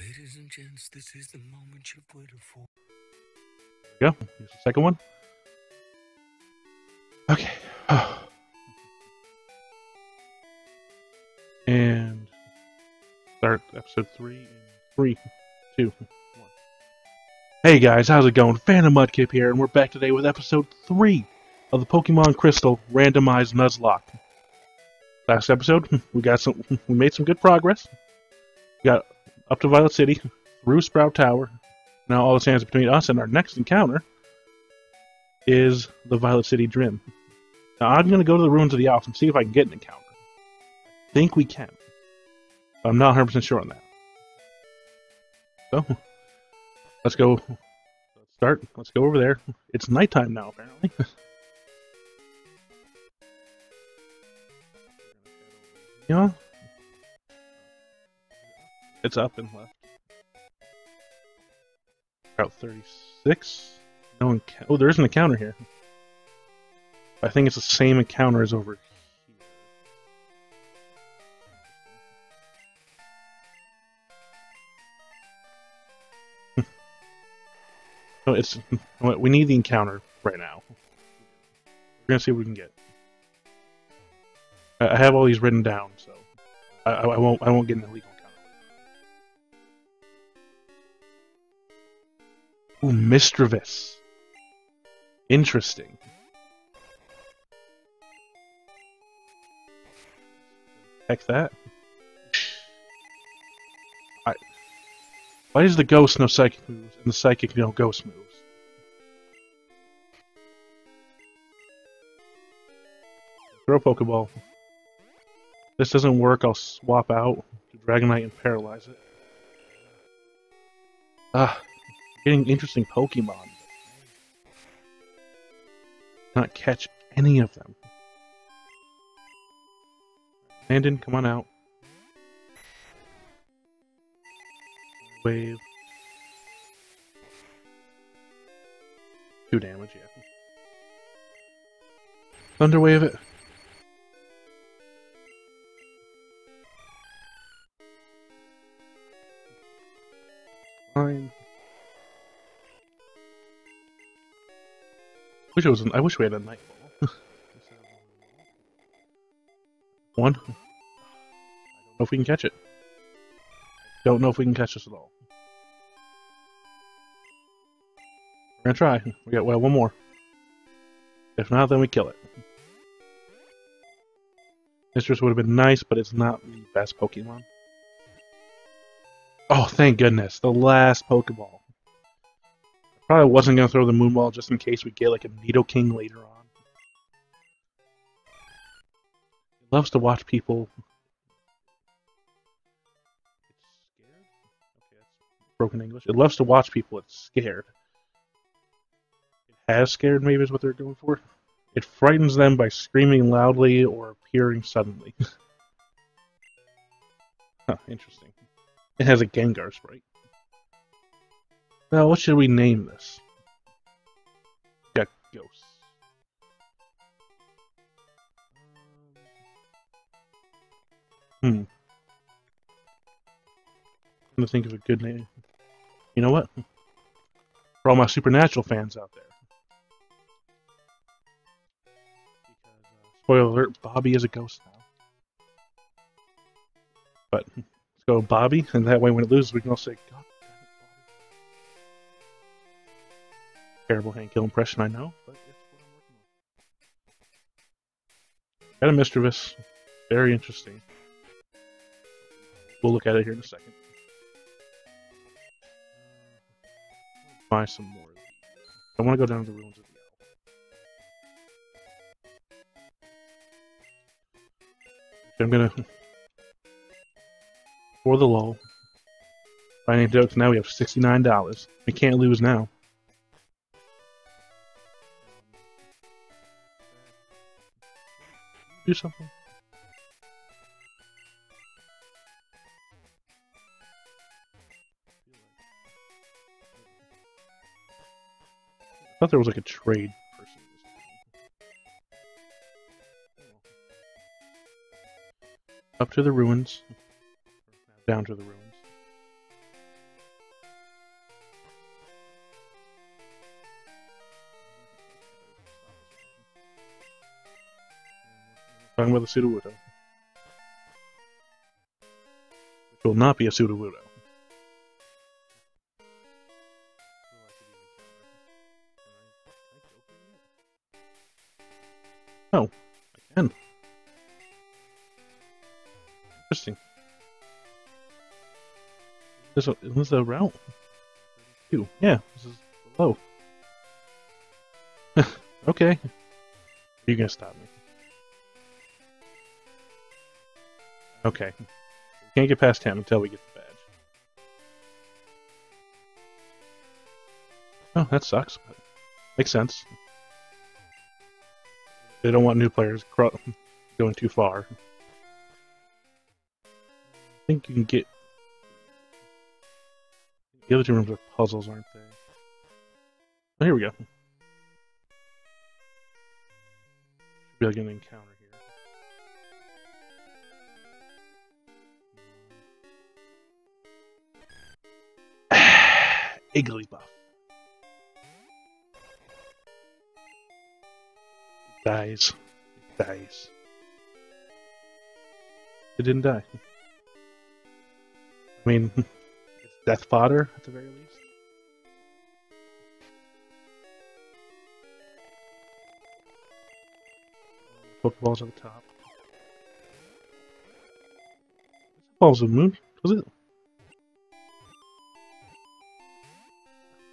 Ladies and gents, this is the moment you've waited for. Go. Here's the second one. Okay. and start episode three in three, two, one. Hey guys, how's it going? Phantom Mudkip here, and we're back today with episode three of the Pokemon Crystal Randomized Nuzlocke. Last episode, we got some, we made some good progress. We got up to Violet City, through Sprout Tower. Now all that stands between us and our next encounter is the Violet City Drim. Now I'm going to go to the ruins of the Alph and see if I can get an encounter. I think we can. I'm not 100% sure on that. So, let's go. Let's start. Let's go over there. It's nighttime now, apparently. yeah. It's up and left. Route 36. No enc- Oh, there is an encounter here. I think it's the same encounter as over here. no, it's we need the encounter right now. We're gonna see what we can get. I have all these written down, so I, I I won't I won't get an illegal Ooh, mischievous. Interesting. Heck that. I, why does the ghost know psychic moves and the psychic know ghost moves? Throw Pokeball. This doesn't work, I'll swap out to Dragonite and paralyze it. Ah, getting interesting Pokemon. Not catch any of them. Landon, come on out. Wave. Two damage, yeah. Thunder wave it. Wish it was. I wish we had a nightfall. One. I don't know if we can catch it. Don't know if we can catch this at all. We're gonna try. We got well one more. If not, then we kill it. Misdreavus would have been nice, but it's not the best Pokemon. Oh, thank goodness. The last Pokeball. Probably wasn't going to throw the Moonball just in case we get like a Needle Nidoking later on. He loves to watch people. It's scared? Okay, that's broken English. It loves to watch people it's scared. It has scared, maybe is what they're going for. It frightens them by screaming loudly or appearing suddenly. huh, interesting. It has a Gengar sprite. Now, what should we name this? Got ghosts. Hmm. I'm gonna think of a good name. You know what? For all my supernatural fans out there. Uh, spoiler alert, Bobby is a ghost now. But let's go Bobby, and that way when it loses, we can all say, God terrible Hank Hill impression, I know, but it's what I'm working on. Got a Misdreavus. Very interesting. We'll look at it here in a second. Buy some more of. I want to go down to the ruins of the owl. I'm gonna for the lull. Finding jokes now we have sixty nine dollars. We can't lose now. Do something? I thought there was like a trade person. Up to the ruins. Down to the ruins. About the Sudowoodo. Which will not be a Sudowoodo. Oh, I can. Interesting. This is, is this a route? Two. Yeah, this is below. okay. You gonna stop me? Okay. Can't get past him until we get the badge. Oh, that sucks, but makes sense. They don't want new players going too far. I think you can get. The other two rooms are puzzles, aren't they? Oh, here we go. Should be like an encounter Igglybuff. dies. It dies. It didn't die. I mean, it's death fodder at the very least. Pokeballs at the top. Balls of moon, was it?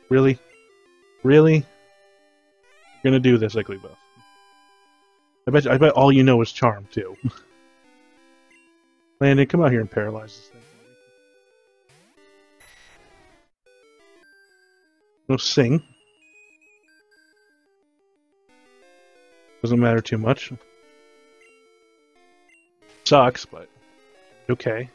Really? Really? You're gonna do this, Igglybuff. I bet I bet all you know is charm too. Landon, come out here and paralyze this thing. No sing. Doesn't matter too much. Sucks, but okay.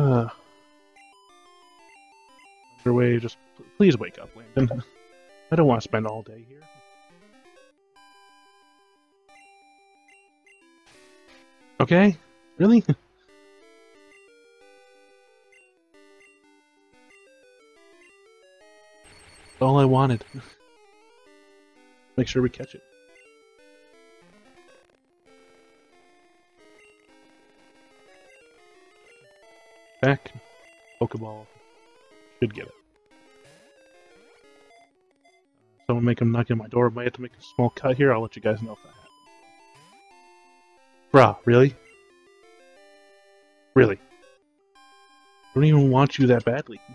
Uh your way. Just please wake up, Landon. I don't want to spend all day here. Okay? Really? All I wanted. Make sure we catch it. Back. Pokeball. Should get it. Uh, someone make him knock on my door. I might have to make a small cut here. I'll let you guys know if that happens. Bruh, really? Really? I don't even want you that badly. I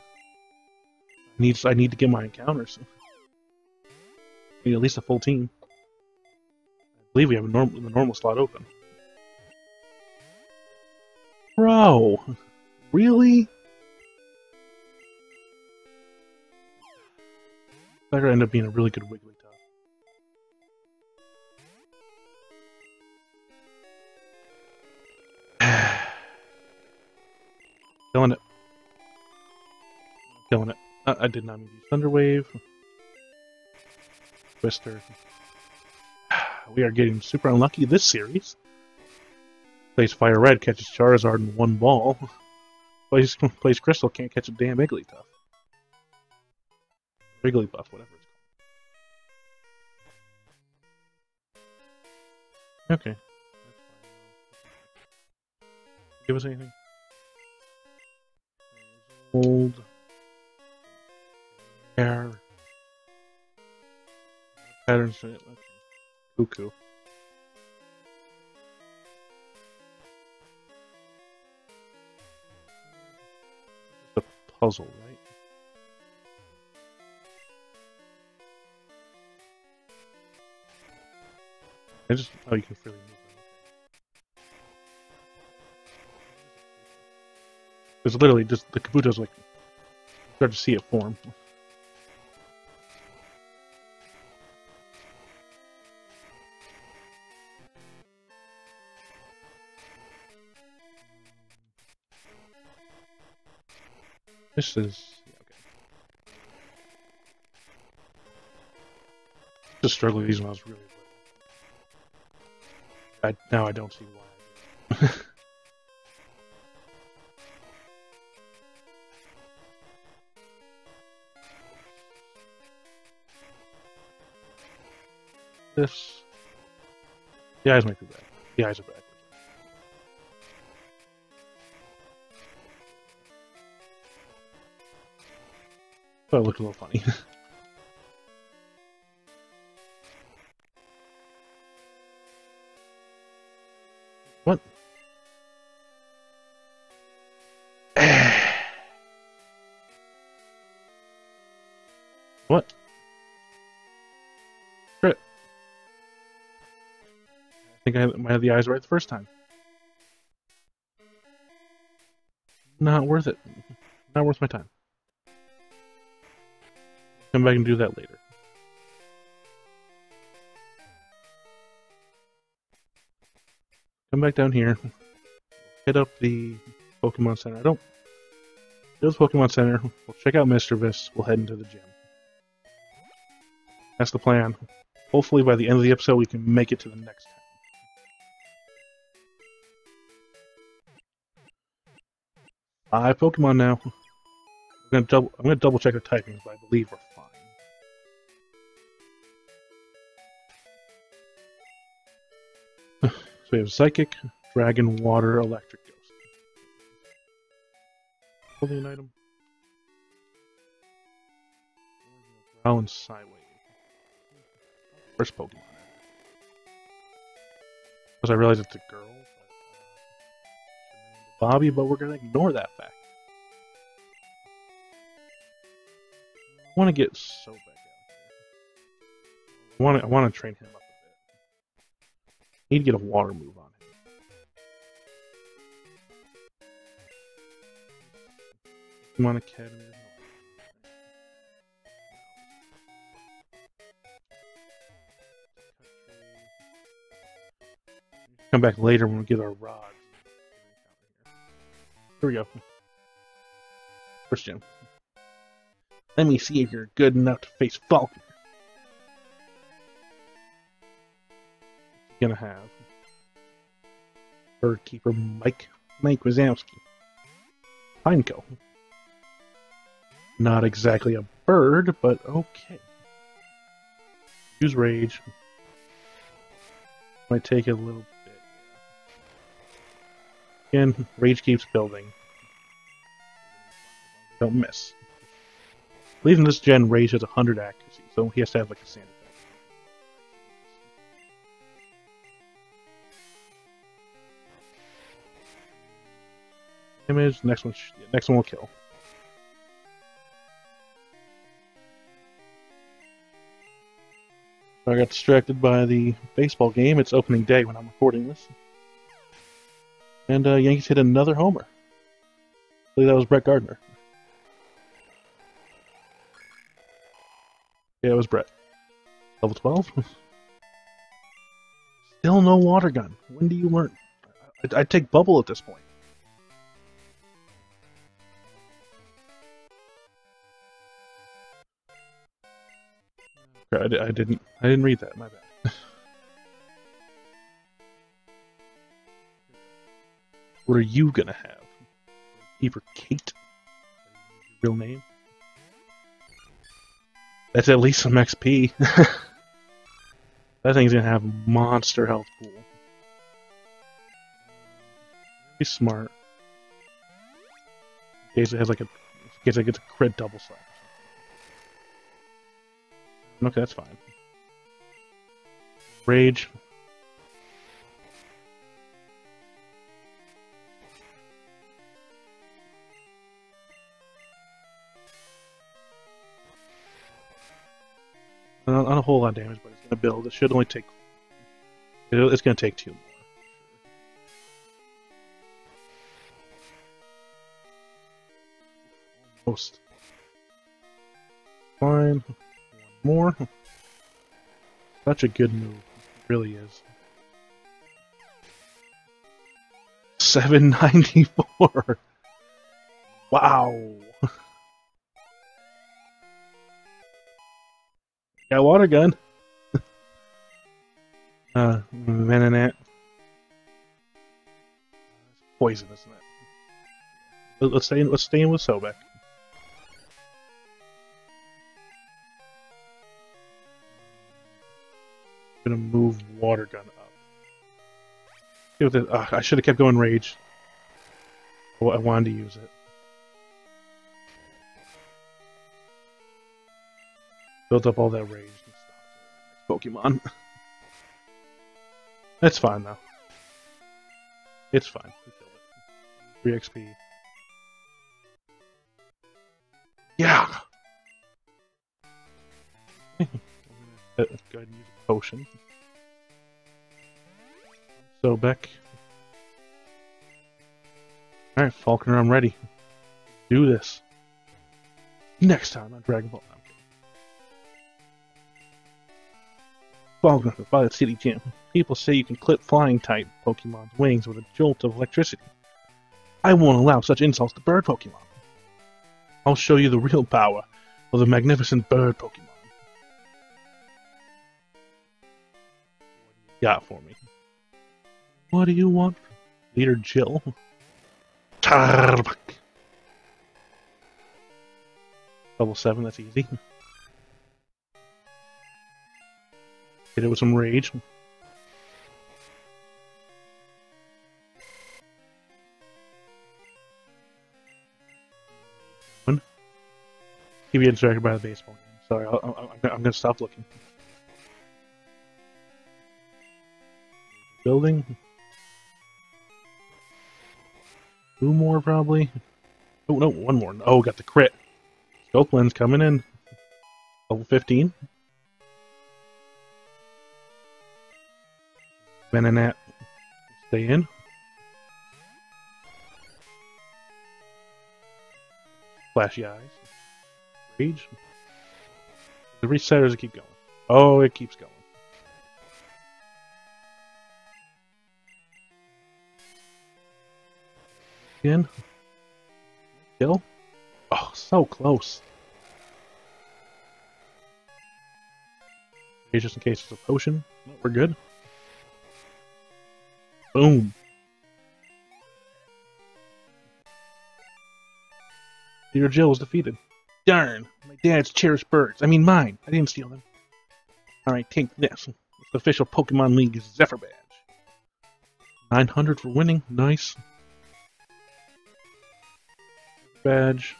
need, I need to get my encounters. I need at least a full team. I believe we have a norm, the normal slot open. Bro! Really? That could end up being a really good Wigglytuff. Killing it. Killing it. Uh, I did not mean to use Thunder Wave. Twister. We are getting super unlucky this series. Plays Fire Red, catches Charizard in one ball. Plays, plays Crystal, can't catch a damn Wigglytuff. Wigglybuff, whatever it's called. Okay. Give us anything. Old. Hair. Patterns. Okay. Cuckoo. Puzzle, right? I just oh you can freely move them. It's literally just the Kabuto's like start to see it form. This is... Okay. Just struggling these ones really I, now I don't see why. this. The eyes might be bad. The eyes are bad. But it looked a little funny. what? what? Crit. I think I might have the eyes right the first time. Not worth it. Not worth my time. Come back and do that later. Come back down here. Hit up the Pokemon Center. I don't. Go to the Pokemon Center. We'll check out Mister Misdreavus. We'll head into the gym. That's the plan. Hopefully, by the end of the episode, we can make it to the next town. Five Pokemon now. I'm gonna double. I'm gonna double check the typings, but I believe we're have Psychic, Dragon, Water, Electric, Ghost. Holding an item. Growl and Psywave. First Pokemon. Because I realize it's a girl. Uh, Bobby, but we're gonna ignore that fact. I want to get Sobek out. I want to. To train him up. Need to get a water move on him. Pokemon Academy. Come back later when we get our rods. Here we go. First gym. Let me see if you're good enough to face Falkner. Gonna have bird keeper Mike Mike Wazowski. Pineco. Not exactly a bird, but okay. Use rage. Might take a little bit. Again, rage keeps building. Don't miss. In this gen, rage has 100 accuracy, so he has to have like a sand Image. Next one. Next one will kill. I got distracted by the baseball game. It's opening day when I'm recording this. And uh, Yankees hit another homer. I believe that was Brett Gardner. Yeah, it was Brett. Level 12? Still no water gun. When do you learn? I'd, I'd take bubble at this point. I, I didn't. I didn't read that. My bad. what are you gonna have? Keeper Kate. Real name? That's at least some XP. that thing's gonna have monster health pool. Be smart. In case it has like a, in case it gets a crit double slap. Okay, that's fine. Rage. Not, not a whole lot of damage, but it's gonna build. It should only take. It's gonna take two more. Almost. Fine. More. Such a good move. It really is. 794. Wow. Got water gun. uh, Venonat. Poison, isn't it? Let- Let's stay let's stay in with Sobek. Gonna move water gun up. Uh, I should have kept going rage. I wanted to use it. Built up all that rage. Pokemon. That's fine though. It's fine. It. 3 XP. Yeah! Go ahead and use a potion. Sobek. Alright, Falkner, I'm ready. Do this. Next time on Dragon Ball. I'm. Falkner, Violet City Gym. People say you can clip flying type Pokemon's wings with a jolt of electricity. I won't allow such insults to bird Pokemon. I'll show you the real power of the magnificent bird Pokemon. Got for me? What do you want? Leader Jill. Tarbak. Level 7, that's easy. Hit it with some rage. One. Keep getting distracted by the baseball game. Sorry, I'll, I'll, I'm, I'm gonna stop looking. Building. Two more, probably. Oh, no, one more. Oh, got the crit. Scope lens coming in. Level 15. Venonat. Stay in. Flashy eyes. Rage. The reset or does it keep going? Oh, it keeps going. Again. Kill. Oh, so close. Just in case it's a potion. We're good. Boom. Leader Jill was defeated. Darn! My dad's cherished birds. I mean mine. I didn't steal them. Alright, take this. It's the official Pokemon League Zephyr badge. 900 for winning. Nice. Badge.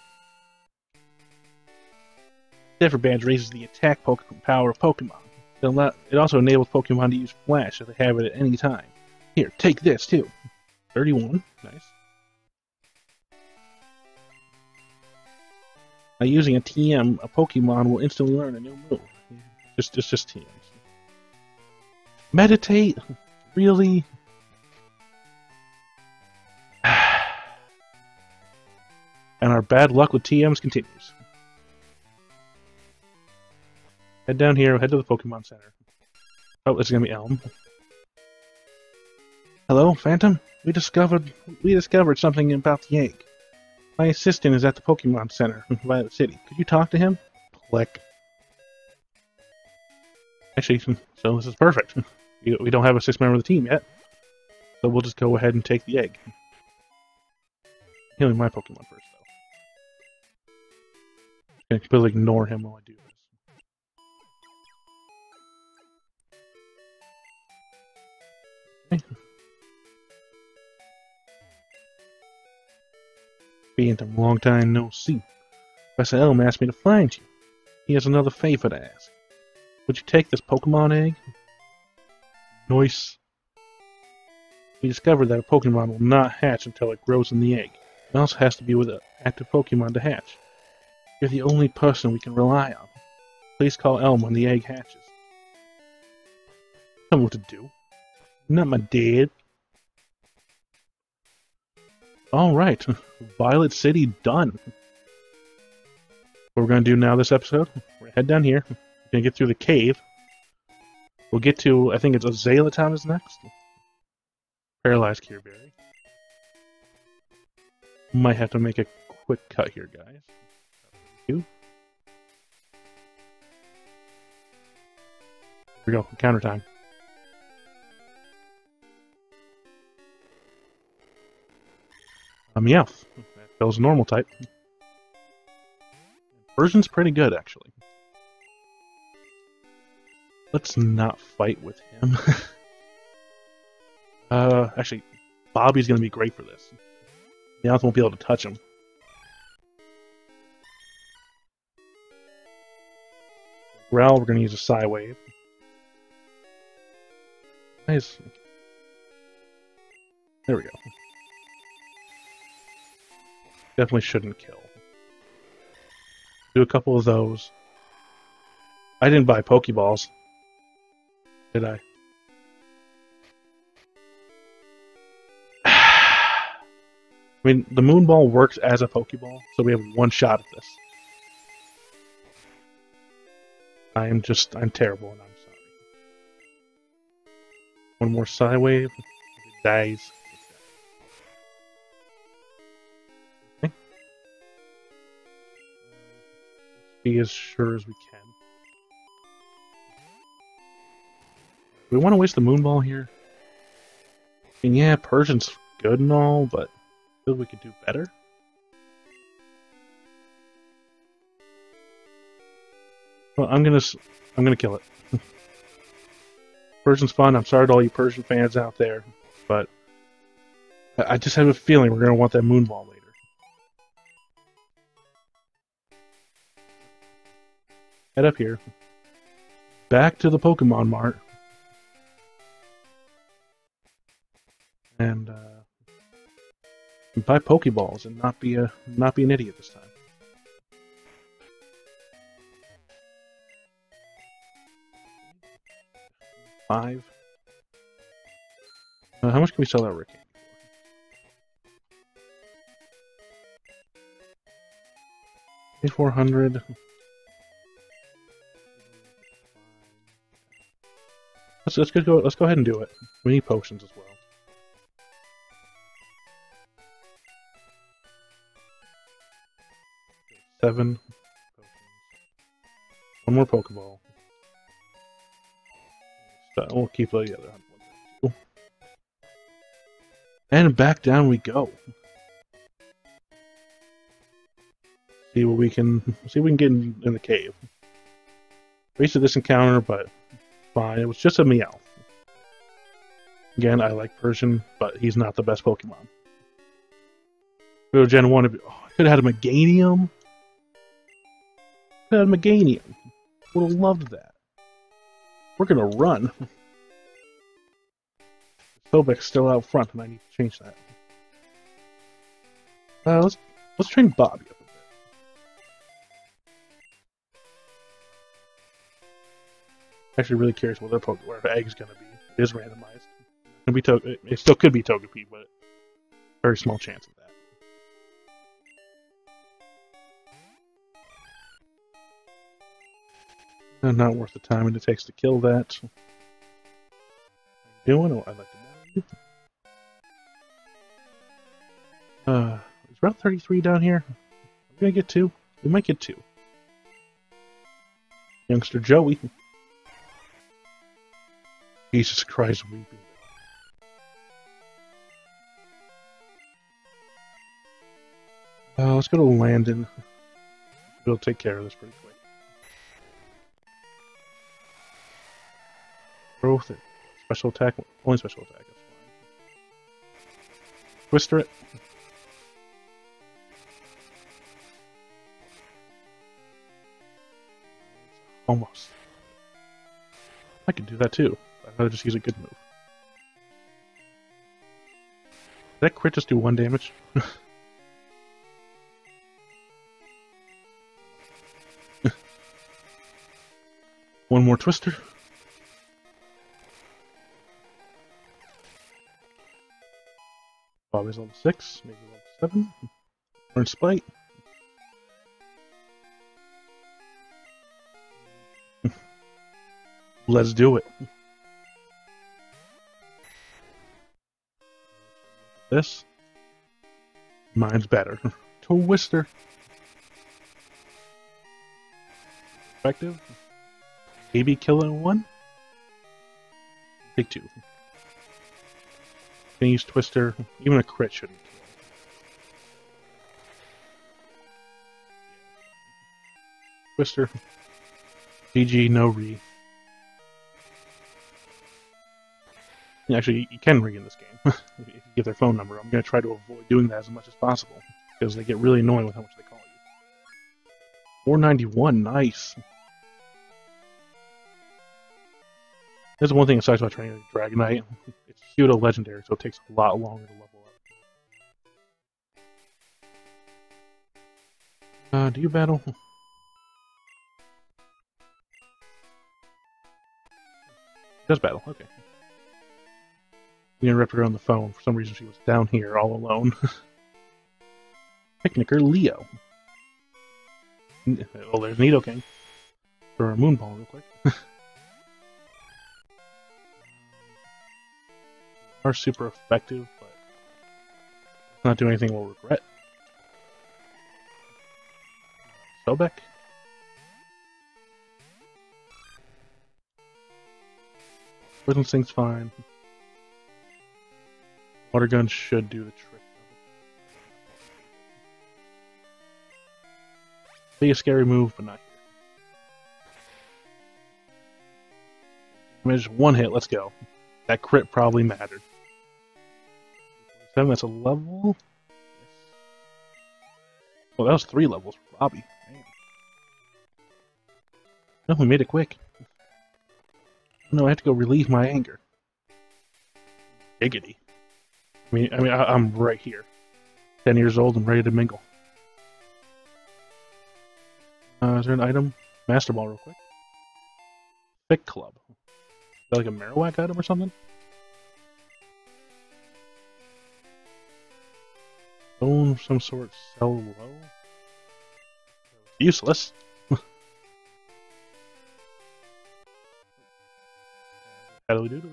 Different badge raises the attack power of Pokemon. It also enables Pokemon to use Flash if they have it at any time. Here, take this too. 31. Nice. By using a TM, a Pokemon will instantly learn a new move. Just, just, just TMs. Meditate? Really? And our bad luck with TMs continues. Head down here, head to the Pokemon Center. Oh, it's gonna be Elm. Hello, Phantom? We discovered we discovered something about the egg. My assistant is at the Pokemon Center in Violet City. Could you talk to him? Click. Actually, so this is perfect. We don't have a sixth member of the team yet. So we'll just go ahead and take the egg. Healing my Pokemon first, though. Gonna completely ignore him while I do this. Okay. Phantom, long time no see. Professor Elm asked me to find you. He has another favor to ask. Would you take this Pokemon egg? Noise. We discovered that a Pokemon will not hatch until it grows in the egg. It also has to be with an active Pokemon to hatch. You're the only person we can rely on. Please call Elm when the egg hatches. Tell know what to do. Not my dad. Alright. Violet City done. What we're going to do now this episode, we're to head down here. We're going to get through the cave. We'll get to, I think it's Azalea Town is next. Paralyzed Cureberry. Might have to make a quick cut here, guys. Here we go, counter time. A Meowth. That feels normal type. Version's pretty good, actually. Let's not fight with him. uh, actually, Bobby's going to be great for this. Meowth won't be able to touch him. We're going to use a Psy Wave. Nice. There we go. Definitely shouldn't kill. Do a couple of those. I didn't buy Pokeballs. Did I? I mean, the Moon Ball works as a Pokeball, so we have one shot at this. I am just, I'm terrible and I'm sorry. One more Psy Wave. It dies. Okay. Be as sure as we can. Do we want to waste the Moon Ball here? I mean, yeah, Persian's good and all, but I feel we could do better. Well, I'm gonna, I'm gonna kill it. Persian's fun. I'm sorry to all you Persian fans out there, but I just have a feeling we're gonna want that moon ball later. Head up here. Back to the Pokemon Mart. And uh, buy Pokeballs and not be a not be an idiot this time. Five. Uh, how much can we sell that Rick candy for? Four hundred. Let's let's go. Let's go ahead and do it. We need potions as well. Seven. One more Pokeball. We'll keep the other one. And back down we go. See what we can see if we can get in, in the cave. Wasted this encounter, but fine. It was just a meow. Again, I like Persian, but he's not the best Pokemon. Go Gen 1. Oh, I could have had a Meganium. Could have had a Meganium. Would have loved that. We're gonna run. Sobek's still out front, and I need to change that. Uh, let's let's train Bobby up a bit. Actually, really curious what their poke the egg's gonna be. It is randomized. It, be to- it still could be Togepi, but very small chance not worth the time it takes to kill that. Doing? Oh, I'd like to know. Uh, is Route 33 down here? Are we gonna get two? We might get two. Youngster Joey. Jesus Christ, weeping. Uh, let's go to Landon. We'll take care of this pretty quick. Growth, special attack, only special attack. Twister it. Almost. I could do that too. I'd rather just use a good move. Did that crit just do one damage? one more twister. Bobby's level 6, maybe level 7. Learn Spite. Let's do it. This. Mine's better. Twister. Effective. Maybe killing one. Take two. Use Twister. Even a crit shouldn't. Twister. GG, no re. Actually, you can ring in this game if you get their phone number. I'm going to try to avoid doing that as much as possible because they get really annoying with how much they call you. 491, nice. There's one thing that sucks about training Dragonite. It's Pseudo Legendary, so it takes a lot longer to level up. Uh, do you battle? Does battle, okay. We interrupted her on the phone. For some reason, she was down here all alone. Picnicker Leo. Oh, there's Nidoking. Throw a Moonball real quick. are super effective, but not doing anything we'll regret. Sobek? Poison Sting's fine. Water Gun should do the trick. Be a scary move, but not here. Damage one hit, let's go. That crit probably mattered. Seven, that's a level? Well, that was three levels for Bobby. Man. No, we made it quick. No, I have to go relieve my anger. Giggity. I mean, I mean, I, am right here. Ten years old and ready to mingle. Uh, is there an item? Master Ball, real quick. Thick Club. Is that like a Marowak item or something? Stone of some sort, sell low? Useless. How do we do to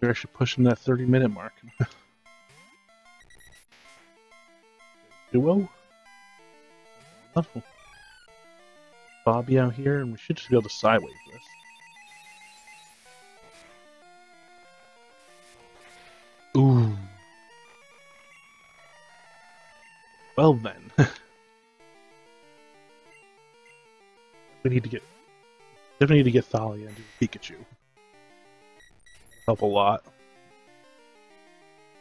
We're actually pushing that 30 minute mark. Duo? Level. Bobby out here, and we should just be able to sideways this. Ooh. Well then. we need to get definitely need to get Thalia and Pikachu. Help a lot.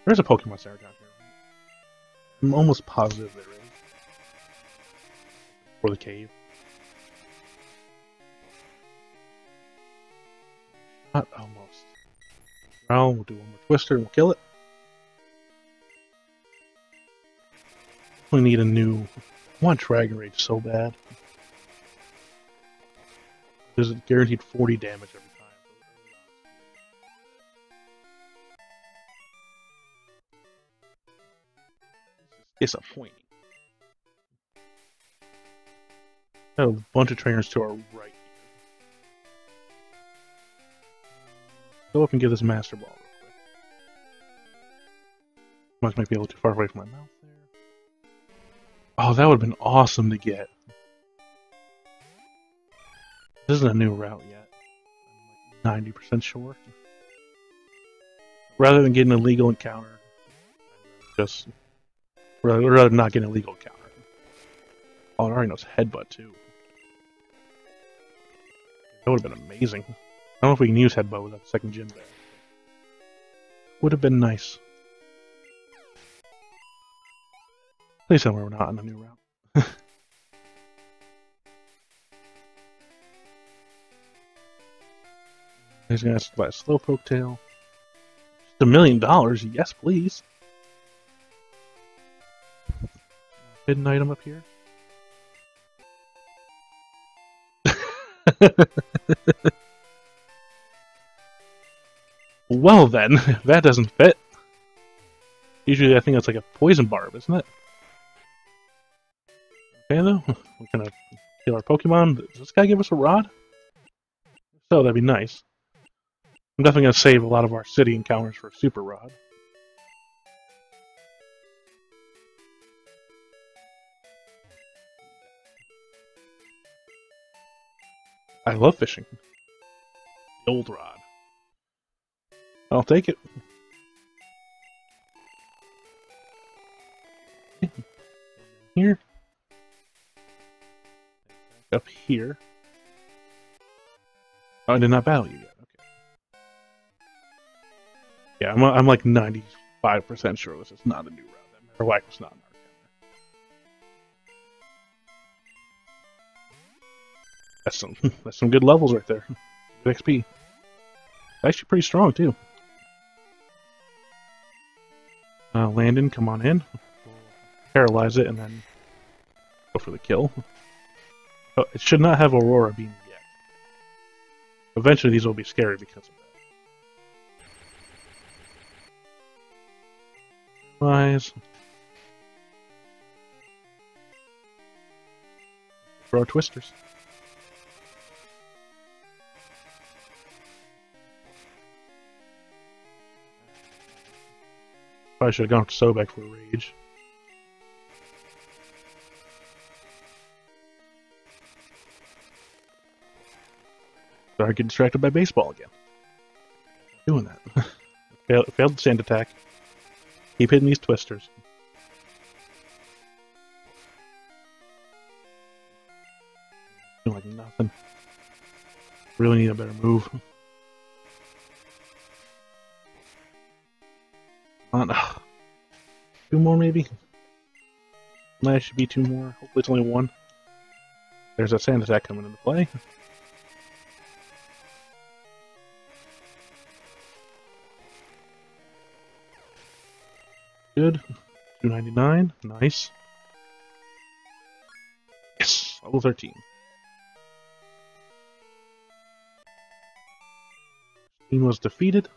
There's a Pokemon Center down here. I'm almost positive there is. For the cave. Not almost. Now we'll do one more twister and we'll kill it. We need a new. I want Dragon Rage so bad. Because it guaranteed 40 damage every time. Disappointing. Got a bunch of trainers to our right. Go up and get this Master Ball real quick. Might be a little too far away from my mouth. Oh, that would have been awesome to get. This isn't a new route yet. I'm like 90% sure. Rather than getting a legal encounter, just rather, rather not getting a legal encounter. Oh, it already knows headbutt too. That would have been amazing. I don't know if we can use Headbutt with that second gym there. Would have been nice. Please tell me we're not on a new route. He's gonna ask buy a Slowpoke tail. Just a million dollars, yes please. Hidden item up here. Well then, that doesn't fit. Usually I think that's like a poison barb, isn't it? Okay though, we're gonna kill our Pokemon. Does this guy give us a rod? So that'd be nice. I'm definitely gonna save a lot of our city encounters for a super rod. I love fishing. The old rod. I'll take it. Here. Up here. Oh, I did not battle you yet. Okay. Yeah, I'm, I'm like 95% sure this is not a new route. That was not an. That's some that's some good levels right there. Good XP. Actually pretty strong too. Uh, Landon, come on in. Paralyze it and then go for the kill. Oh, it should not have Aurora Beam yet. Eventually these will be scary because of that. Rise. Throw twisters. Probably should have gone to Sobek for Rage. Sorry, I get distracted by baseball again. Doing that. failed, failed the sand attack. Keep hitting these twisters. Doing like nothing. Really need a better move. On. Two more, maybe? Might should be two more. Hopefully it's only one. There's a sand attack coming into play. Good. 299. Nice. Yes! Level 13. Team was defeated.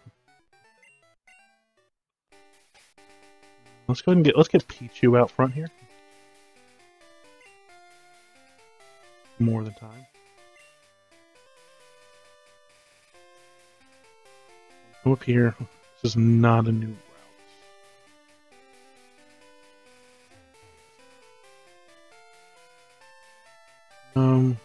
Let's go ahead and get let's get Pichu out front here. More than time. Come up here. This is not a new Um,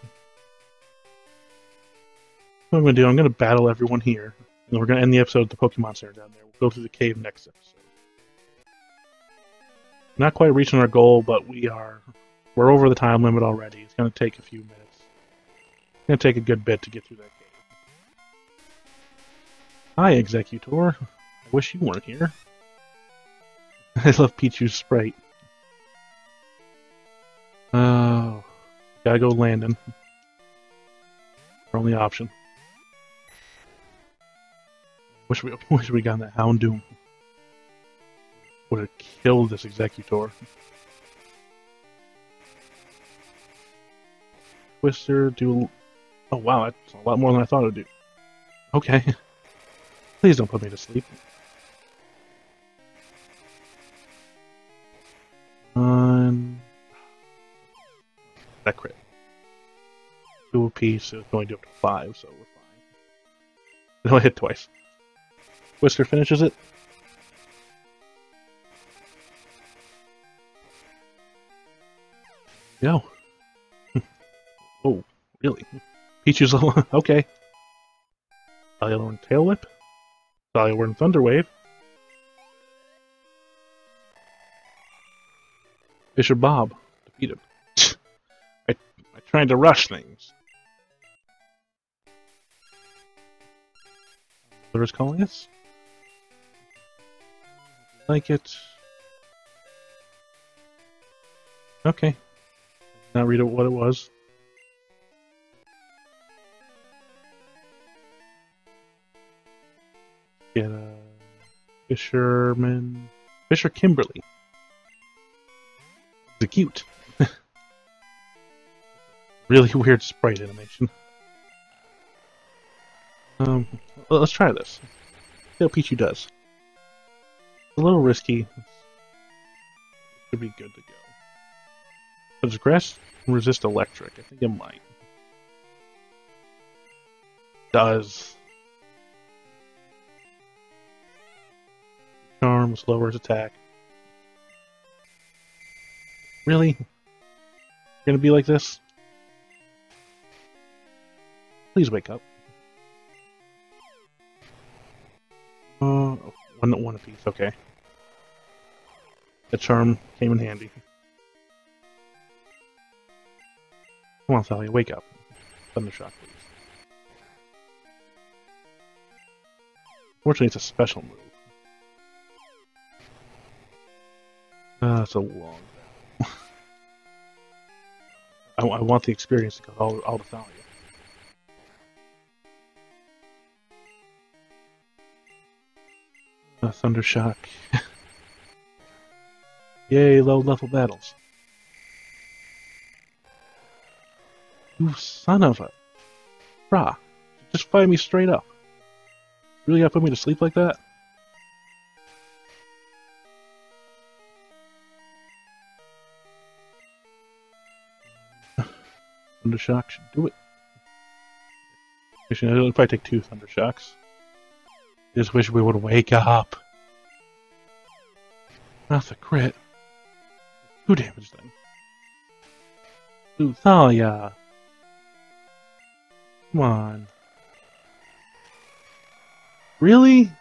what I'm gonna do? I'm gonna battle everyone here, and we're gonna end the episode with the Pokemon Center down there. We'll go to the cave next episode. Not quite reaching our goal, but we are. We're over the time limit already. It's gonna take a few minutes. It's gonna take a good bit to get through that cave. Hi, Exeggutor. I wish you weren't here. I love Pichu's sprite. Oh. Gotta go Landon. Our only option. Wish we wish we got that Houndoom. Would have killed this Exeggutor. Twister, do. Oh wow, that's a lot more than I thought it would do. Okay. Please don't put me to sleep. That crit. Two a piece, so it's going to up to five, so we're fine. It only hit twice. Whisker finishes it. Go. oh, really? Pichu's level. okay. Cellular Tail Whip. Cellular Thunder Wave. Fisher Bob. Defeat him. I to rush things. Is calling us? Like it. Okay. Not read what it was. Get a Fisherman. Fisher Kimberly. The cute. Really weird sprite animation. Um, well, let's try this. See how Pichu does. a little risky. Should be good to go. Does grass resist electric? I think it might. Does. Charm lowers attack. Really? You're gonna be like this? Please wake up. Uh, one, one apiece, okay. The charm came in handy. Come on, Sally, wake up. Thundershock, please. Fortunately, it's a special move. Uh, that's a long I, I, want the experience to go all, all to Thalia. A Thundershock. Yay, low level battles. You son of a... Brah. Just fight me straight up. Really gotta put me to sleep like that? Thundershock should do it. Actually, it'll probably take two Thundershocks. Just wish we would wake up. That's a crit. Two damage then. Ooh, Thalia. Come on. Really?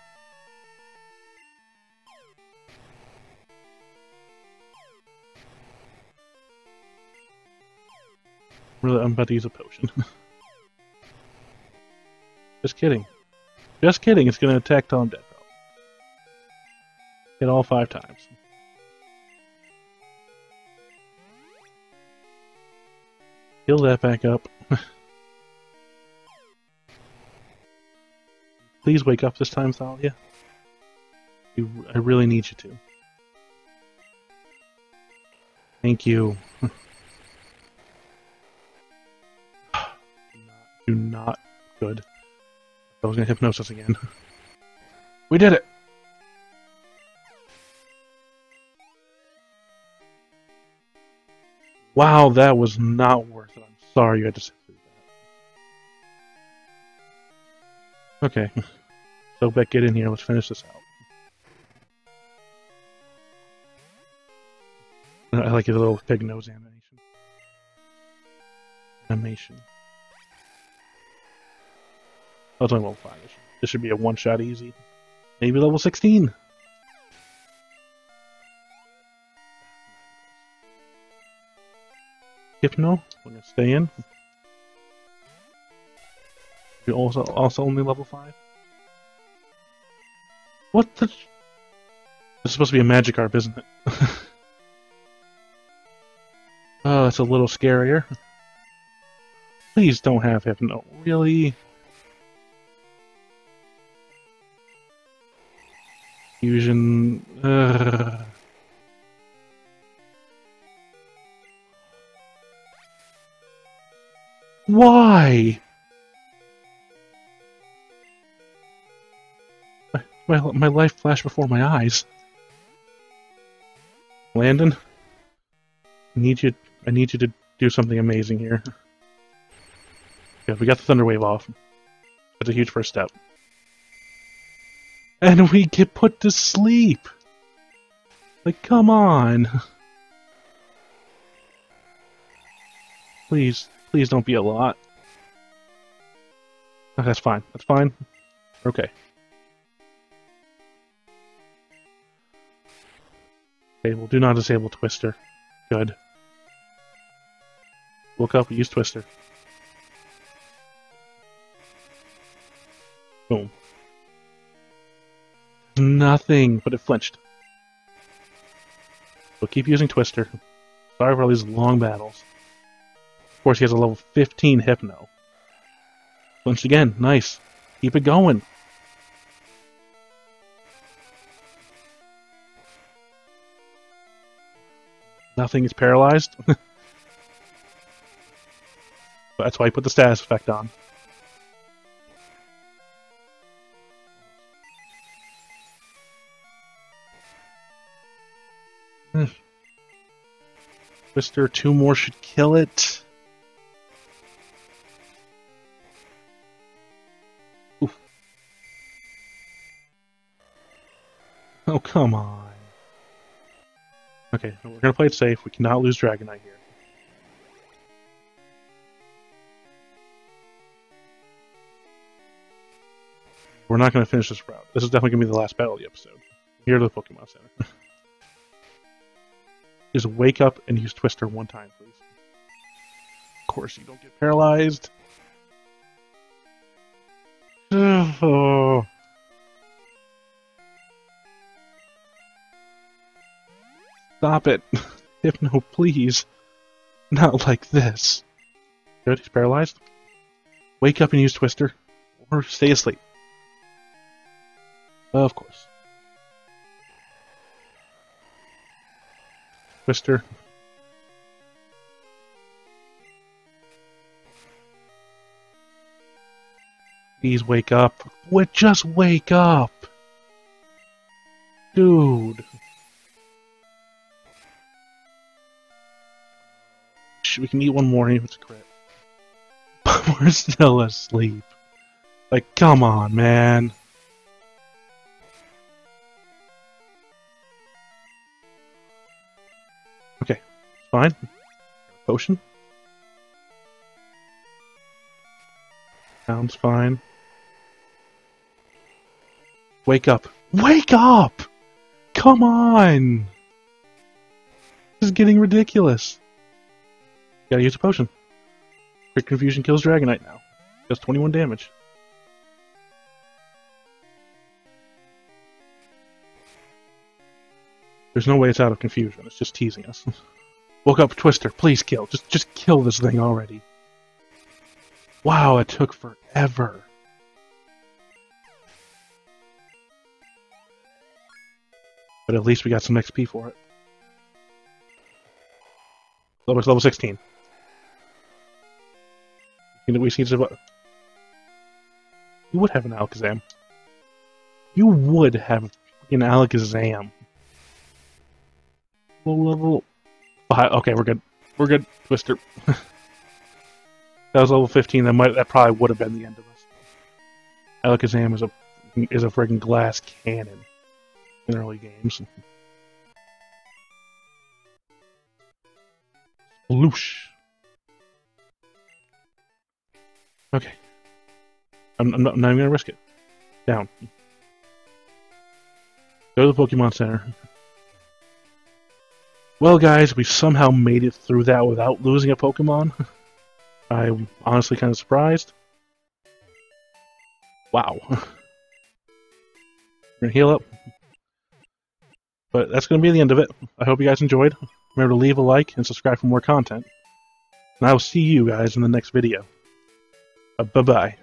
Really, I'm about to use a potion. Just kidding. Just kidding, it's gonna attack Tom Dead. Hit all five times. Heal that back up. Please wake up this time, Thalia. You, I really need you to. Thank you. Do not. Good. I was gonna hypnosis again. we did it! Wow, that was not worth it. I'm sorry you had to sit through that. Okay. So, Beck, get in here. Let's finish this out. I like your little pig nose animation. Animation. It's only level 5. This should be a one-shot easy. Maybe level 16. Hypno, we're gonna stay in. You're also also only level five. What the? This is supposed to be a magic Magikarp, isn't it? oh, that's a little scarier. Please don't have Hypno. Really? Fusion. Uh... Why? My, my life flashed before my eyes. Landon, I need you. I need you to do something amazing here. Yeah, we got the thunder wave off. That's a huge first step. And we get put to sleep. Like, come on. Please, Please don't be a lot. That's fine. That's fine. Okay. We'll do not disable Twister. Good. Look up, use Twister. Boom. Nothing, but it flinched. We'll keep using Twister. Sorry for all these long battles Of course, he has a level 15 Hypno. Once again, nice. Keep it going. Nothing is paralyzed. That's why I put the status effect on. Hmm. Twister, two more should kill it. Oh, come on. Okay, we're gonna play it safe. We cannot lose Dragonite here. We're not gonna finish this route. This is definitely gonna be the last battle of the episode. Here to the Pokemon Center. Just wake up and use Twister one time, please. Of course you don't get paralyzed. Oh. Stop it. Hypno, please. Not like this. Good, he's paralyzed. Wake up and use Twister. Or stay asleep. Of course. Twister. Please wake up. What? Just wake up! Dude. We can eat one more if it's a crit. But we're still asleep. Like, come on, man. Fine. Potion. Sounds fine. Wake up. Wake up! Come on! This is getting ridiculous. Gotta use a potion. Crit Confusion kills Dragonite now. Does 21 damage. There's no way it's out of confusion. It's just teasing us. Woke up, Twister. Please kill. Just, just kill this thing already. Wow, it took forever. But at least we got some XP for it. Level, level 16. We see uh, You would have an Alakazam. You would have an Alakazam. Low level. Okay, we're good. We're good, Twister. that was level 15. That might. That probably would have been the end of us. Alakazam is a is a friggin' glass cannon in early games. Sploosh. Okay. I'm, I'm, not, I'm not even gonna risk it. Down. Go to the Pokemon Center. Well, guys, we somehow made it through that without losing a Pokemon. I'm honestly kind of surprised. Wow. We're gonna heal up. But that's gonna be the end of it. I hope you guys enjoyed. Remember to leave a like and subscribe for more content. And I will see you guys in the next video. Uh, bye bye.